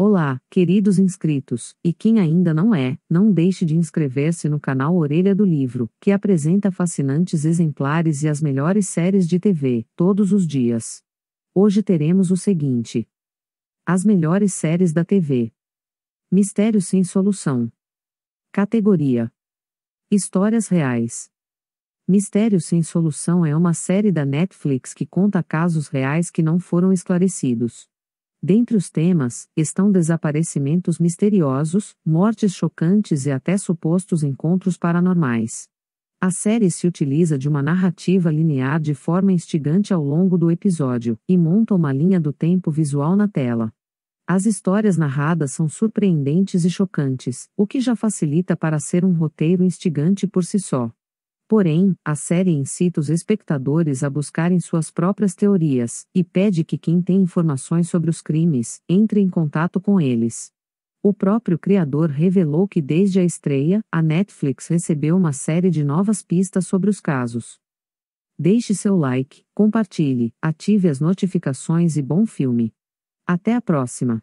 Olá, queridos inscritos, e quem ainda não é, não deixe de inscrever-se no canal Orelha do Livro, que apresenta fascinantes exemplares e as melhores séries de TV, todos os dias. Hoje teremos o seguinte: As melhores séries da TV. Mistério sem solução. Categoria: Histórias reais. Mistério sem solução é uma série da Netflix que conta casos reais que não foram esclarecidos. Dentre os temas, estão desaparecimentos misteriosos, mortes chocantes e até supostos encontros paranormais. A série se utiliza de uma narrativa linear de forma instigante ao longo do episódio, e monta uma linha do tempo visual na tela. As histórias narradas são surpreendentes e chocantes, o que já facilita para ser um roteiro instigante por si só. Porém, a série incita os espectadores a buscarem suas próprias teorias, e pede que quem tem informações sobre os crimes, entre em contato com eles. O próprio criador revelou que desde a estreia, a Netflix recebeu uma série de novas pistas sobre os casos. Deixe seu like, compartilhe, ative as notificações e bom filme. Até a próxima!